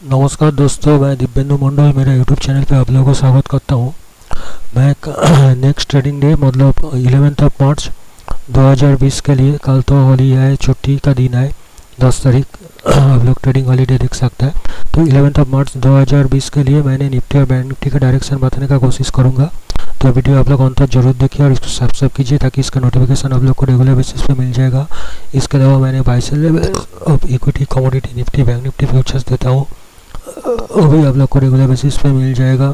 नमस्कार दोस्तों, मैं दिव्येंदु मंडल, मेरे यूट्यूब चैनल पे आप लोगों को स्वागत करता हूँ। मैं नेक्स्ट ट्रेडिंग डे मतलब इलेवेंथ ऑफ़ मार्च 2020 के लिए कल तो होली है, छुट्टी का दिन है 10 तारीख, आप लोग ट्रेडिंग हॉलीडे देख सकते हैं। तो इलेवेंथ ऑफ़ मार्च 2020 के लिए मैंने निफ्टी और बैंक निफ्टी का डायरेक्शन बताने का कोशिश करूँगा। तो वीडियो आप लोग अंत तक ज़रूर देखिए और इसको सब्सक्राइब कीजिए ताकि इसका नोटिफिकेशन आप लोग को रेगुलर बेसिस पे मिल जाएगा। इसके अलावा मैंने buy sell level of equity commodity Nifty bank Nifty futures देता हूँ। वो भी आप लोग को रेगुलर बेसिस पे मिल जाएगा।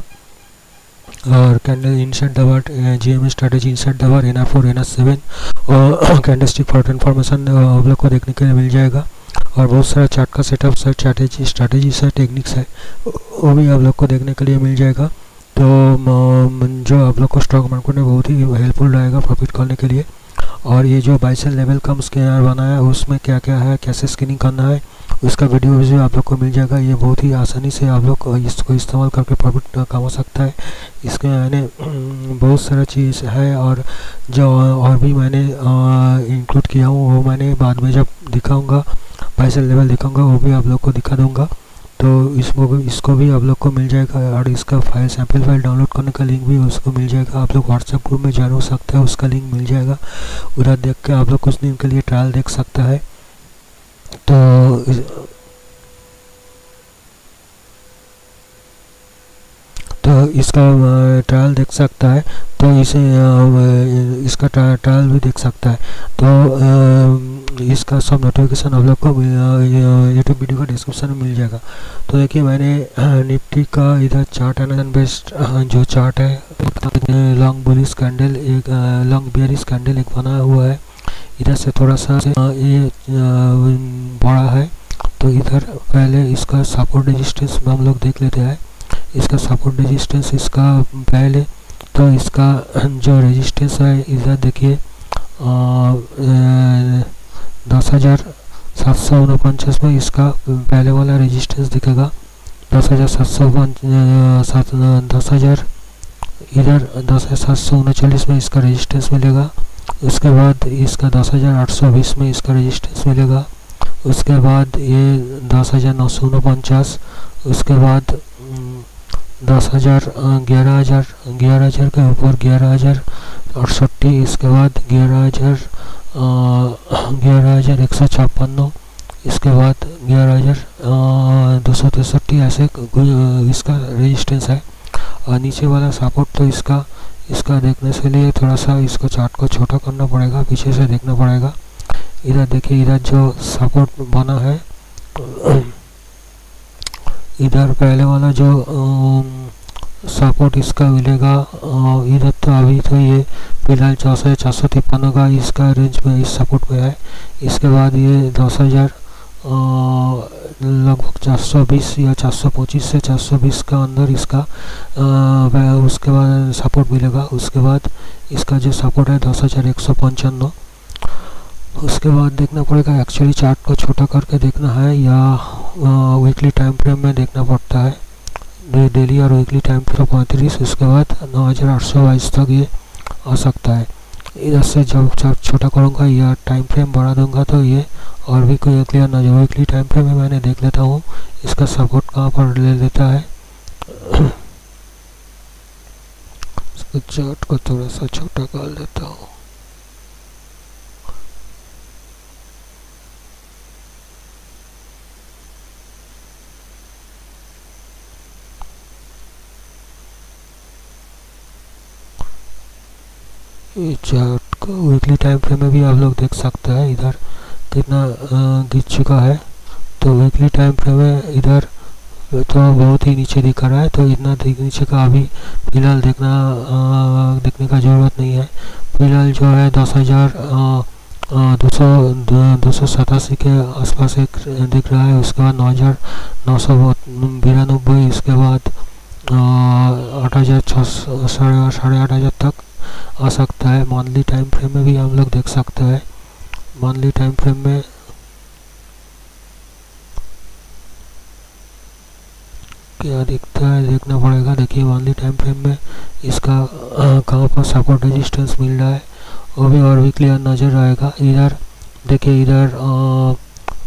और candle inside the bar G M strategy inside the bar N four N seven और कैंडलस्टिक फॉर इन्फॉर्मेशन आप लोग को देखने के लिए मिल जाएगा। और बहुत सारा चार्ट का सेटअप है स्ट्रैटेजी स्ट्रैटेजी है टेक्निक्स है, वो भी आप लोग को देखने के लिए मिल जाएगा। तो जो आप लोग को स्टॉक मार्केट में बहुत ही हेल्पफुल रहेगा प्रॉफिट करने के लिए। और ये जो बाइसल लेवल कम स्कैनर बनाया है, उसमें क्या क्या है, कैसे स्कैनिंग करना है उसका वीडियो भी आप लोग को मिल जाएगा, ये बहुत ही आसानी से आप लोग इसको इस्तेमाल करके प्रॉफिट कमा सकता है। इसके मैंने बहुत सारा चीज़ है और जो और भी मैंने इंक्लूड किया हूँ, वो मैंने बाद में जब दिखाऊँगा, पैसे लेवल दिखाऊँगा, वो भी आप लोग को दिखा दूँगा। तो इसको भी इसको भी आप लोग को मिल जाएगा और इसका फ़ाइल सैंपल फ़ाइल डाउनलोड करने का लिंक भी उसको मिल जाएगा। आप लोग व्हाट्सएप ग्रुप में जान हो सकते हैं, उसका लिंक मिल जाएगा। उधर देख के आप लोग कुछ दिन के लिए ट्रायल देख सकता है। तो तो इसका ट्रायल देख सकता है। तो इसे इसका ट्रायल भी देख सकता है। तो इसका सब नोटिफिकेशन आप लोग को यूट्यूब वीडियो का डिस्क्रिप्शन में मिल जाएगा। तो देखिए, मैंने निफ्टी का इधर चार्ट एनालिसिस बेस्ड जो चार्ट है लॉन्ग बुलिस कैंडल एक लॉन्ग बियरिस कैंडल एक बना हुआ है। इधर से थोड़ा सा ये बड़ा है। तो इधर पहले इसका सपोर्ट रेजिस्टेंस हम लोग देख लेते हैं। इसका सपोर्ट रेजिस्टेंस इसका पहले तो इसका जो रेजिस्टेंस है, इधर देखिए दस हज़ार सात सौ उनपचास में इसका पहले वाला रेजिस्टेंस दिखेगा। दस हज़ार सात सौ सात दस हज़ार, इधर दस हज़ार सात सौ उनचालीस में इसका रेजिस्टेंस मिलेगा। उसके बाद इसका दस हज़ार आठ सौ बीस में इसका रजिस्टेंस मिलेगा। उसके बाद ये दस हज़ार नौ सौ उनपचास, उसके बाद दस हज़ार ग्यारह हज़ार ग्यारह हज़ार के ऊपर ग्यारह हज़ार अड़सठी इसके बाद ग्यारह हज़ार ग्यारह हज़ार एक सौ छप्पन, इसके बाद ग्यारह हज़ार दो सौ तिरसठी ऐसे इसका रजिस्टेंस है। और नीचे वाला सपोर्ट तो इसका इसका देखने से लिए थोड़ा सा इसको चार्ट को छोटा करना पड़ेगा, पीछे से देखना पड़ेगा। इधर देखिए, इधर जो सपोर्ट बना है, इधर पहले वाला जो सपोर्ट इसका मिलेगा इधर तो अभी तो ये फ़िलहाल चौसठ चार सौ तिप्पन का इसका रेंज में इस सपोर्ट में है। इसके बाद ये दस हज़ार लगभग 420 या 425 से 420 का अंदर इसका आ, उसके बाद सपोर्ट मिलेगा। उसके बाद इसका जो सपोर्ट है दस हज़ार एक सौ पंचानवे। उसके बाद देखना पड़ेगा एक्चुअली चार्ट को छोटा करके देखना है या वीकली टाइम फ्रेम में देखना पड़ता है। डेली और वीकली टाइम फ्रेम पैंतीस उसके बाद नौ हज़ार आठ सौ बाईस तक ये आ सकता है। इधर से जब जब छोटा करूँगा या टाइम फ्रेम बढ़ा दूँगा तो ये और भी कोई क्लियर ना जो वीकली टाइम फ्रेम में मैंने देख लेता हूँ इसका सपोर्ट कहाँ पर ले लेता है चार्ट को थोड़ा सा छोटा कर लेता हूँ चार्ट को वीकली टाइम फ्रेम में भी आप लोग देख सकते हैं, इधर कितना गिर चुका है। तो वीकली टाइम फ्रेम में इधर तो बहुत ही नीचे दिख रहा है तो इतना नीचे का अभी फ़िलहाल देखना देखने का ज़रूरत नहीं है। फ़िलहाल जो है दस हज़ार दो सौ दो सौ सतासी के आसपास एक दिख रहा है, उसके बाद नौ हज़ार नौ सौ बिरानबे इसके बाद आठ हज़ार छः साढ़े आठ हज़ार तक आ सकता है। मंथली टाइम फ्रेम में भी हम लोग देख सकते हैं। मंथली टाइम फ्रेम में क्या दिखता है, देखना पड़ेगा। देखिए मंथली टाइम फ्रेम में इसका कहाँ पर सपोर्ट रेजिस्टेंस मिल रहा है। वो भी और भी क्लियर नज़र आएगा। इधर, देखिए, इधर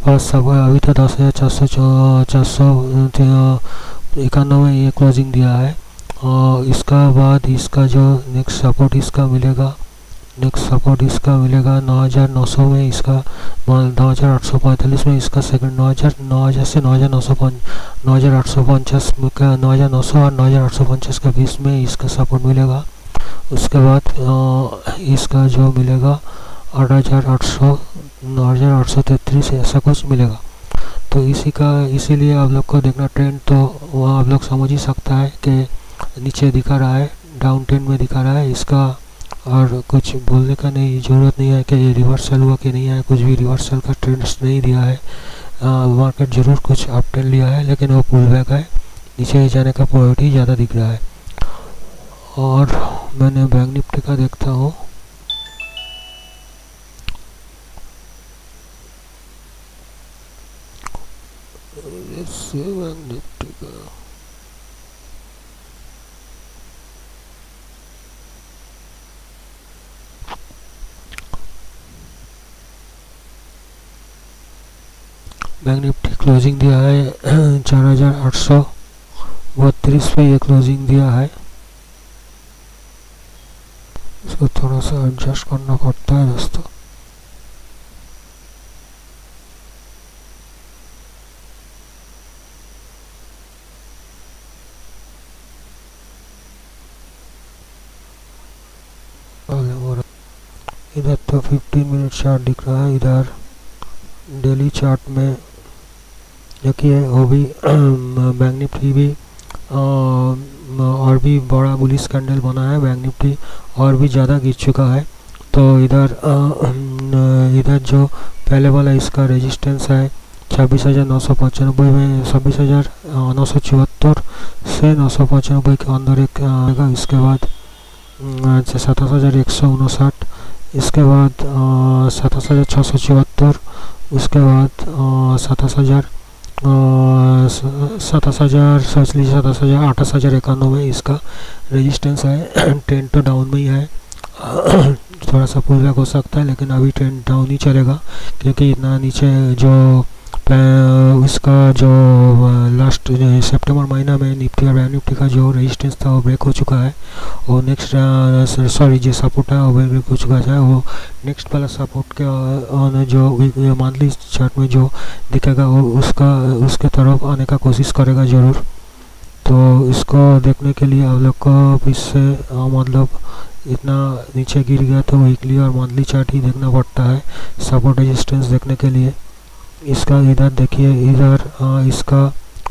पास सब अभी तो दस हज़ार चार सौ चार सौ इक्यानवे ये क्लोजिंग दिया है। और इसका बाद इसका जो नेक्स्ट सपोर्ट इसका मिलेगा। नेक्स्ट सपोर्ट इसका मिलेगा नौ हज़ार नौ सौ में इसका, नौ हज़ार आठ सौ पैंतालीस में इसका सेकंड नौ हज़ार नौ हज़ार से नौ हज़ार नौ सौ नौ हज़ार आठ सौ पचास का नौ हज़ार नौ सौ और नौ हज़ार आठ सौ पचास के बीच में इसका सपोर्ट मिलेगा। उसके बाद इसका जो मिलेगा आठ हज़ार ऐसा कुछ मिलेगा। तो इसी का, इसीलिए आप लोग को देखना ट्रेंड तो वहाँ आप लोग समझ ही सकता है कि नीचे दिखा रहा है डाउन ट्रेंड में दिखा रहा है इसका, और कुछ बोलने का नहीं, ज़रूरत नहीं है कि ये रिवर्सल हुआ कि नहीं है, कुछ भी रिवर्सल का ट्रेंड्स नहीं दिया है। मार्केट ज़रूर कुछ अप ट्रेंड लिया है, लेकिन वो पुल बैक है। नीचे जाने का पॉइंट ज़्यादा दिख रहा है। और मैंने बैंक निफ्टी का देखता हूँ। बैंक निफ्टी का बैंक निफ्टी क्लोजिंग दिया है, चार हज़ार आठ सौ बत्तीस पे ये क्लोजिंग दिया है। इसको थोड़ा सा एडजस्ट करना पड़ता है दोस्तों। इधर तो 15 मिनट चार्ट दिख रहा है, इधर डेली चार्ट में देखिए वो भी बैंक निफ्टी भी और भी बड़ा बुलिस कैंडल बना है बैंक निफ्टी और भी ज़्यादा गिर चुका है। तो इधर इधर जो पहले वाला इसका रेजिस्टेंस है, छब्बीस हज़ार नौ सौ पचानबे में, छब्बीस हज़ार नौ सौ चौहत्तर से नौ सौ पचानबे के अंदर एक आएगा। इसके बाद सताईस हज़ार एक सौ उनसठ, इसके बाद सताईस हज़ार छः सौ चौहत्तर, उसके बाद सताईस हज़ार सताईस हज़ार सोच लीजिए सताईस हज़ार अठाईस हज़ार इक्यानवे इसका रेजिस्टेंस है। ट्रेंड तो डाउन में ही है। थोड़ा सा पुल बैक हो सकता है, लेकिन अभी ट्रेंड डाउन ही चलेगा, क्योंकि इतना नीचे जो इसका जो लास्ट सितंबर महीना में निफ्टी और निफ्टी का जो रेजिस्टेंस था, वो ब्रेक हो चुका है। और नेक्स्ट सॉरी जो सपोर्ट है, वो ब्रेक हो चुका है वो नेक्स्ट वाला सपोर्ट के जो मंथली चार्ट में जो दिखेगा, वो उसका, उसके तरफ़ आने का कोशिश करेगा ज़रूर। तो इसको देखने के लिए आप लोग को इससे मतलब इतना नीचे गिर गया तो वीकली और मंथली चार्ट ही देखना पड़ता है। सपोर्ट रेजिस्टेंस देखने के लिए। इसका इधर देखिए, इधर इसका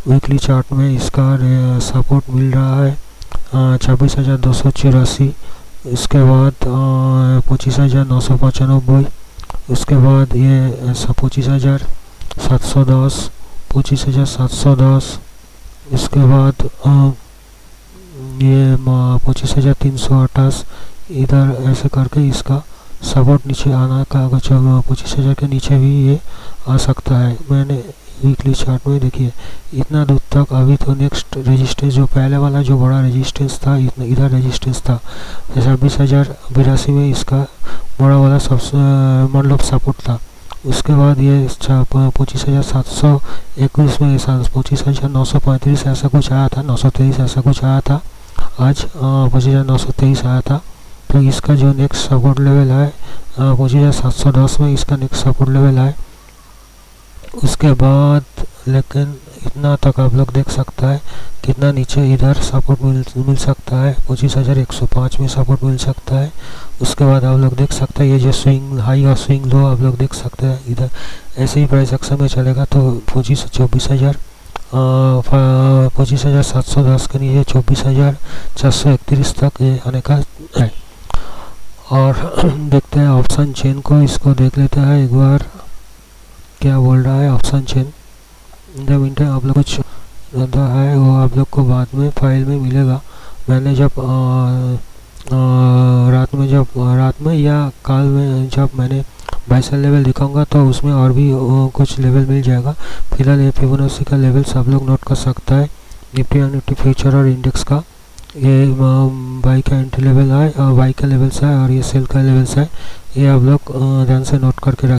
वीकली चार्ट में इसका सपोर्ट मिल रहा है छब्बीस हज़ार दो सौ चौरासी। इसके बाद पच्चीस हज़ार नौ सौ पचानबे उसके बाद ये पच्चीस हज़ार सात सौ दस, पच्चीस हज़ार सात सौ दस। इसके बाद ये पच्चीस हज़ार तीन सौ अट्ठाईस। इधर ऐसे करके इसका सपोर्ट नीचे आना का पच्चीस हज़ार के नीचे भी ये आ सकता है। मैंने वीकली चार्ट में देखिए इतना दूर तक अभी तो नेक्स्ट रेजिस्टेंस जो पहले वाला जो बड़ा रेजिस्टेंस था, इतना इधर रेजिस्टेंस था। छब्बीस हज़ार बिरासी में इसका बड़ा वाला सबसे मतलब सपोर्ट था। उसके बाद ये पच्चीस हज़ार सात सौ इक्कीस में पच्चीस हज़ार नौ सौ पैंतीस ऐसा कुछ आया था, नौ सौ तेईस ऐसा कुछ आया था। आज पच्चीस हज़ार नौ सौ तेईस आया था। तो इसका जो नेक्स्ट सपोर्ट लेवल है हज़ार सात सौ दस में इसका नेक्स्ट सपोर्ट लेवल है, उसके बाद लेकिन इतना तक आप लोग देख सकता है, कितना नीचे इधर सपोर्ट मिल मिल सकता है, पच्चीस हज़ार एक सौ पाँच में सपोर्ट मिल सकता है, उसके बाद आप लोग देख सकते हैं ये जो स्विंग हाई और स्विंग लो आप लोग देख सकते हैं, इधर ऐसे ही प्राइस एक्शन में चलेगा तो पच्चीस चौबीस हज़ार पच्चीस हज़ार सात सौ दस के नीचे चौबीस हज़ार चार सौ इकतीस तक ये आने का है। और देखते हैं ऑप्शन चेन को इसको देख लेते हैं एक बार। क्या बोल रहा है ऑप्शन चेन जब इंटर आप लोग कुछ ज़्यादा है, वो आप लोग को बाद में फ़ाइल में मिलेगा। मैंने जब रात में जब, रात में या कल में जब मैंने बाइसल लेवल दिखाऊँगा तो उसमें और भी कुछ लेवल मिल जाएगा। फ़िलहाल ये फिबोनाची का लेवल सब लोग नोट कर सकता है। निफ्टी और निफ्टी फ्यूचर और इंडेक्स का। ये बाइक का एंट्री लेवल है और बाइक का लेवल्स है और ये सेल का लेवल्स है। ये आप लोग ध्यान से नोट करके रख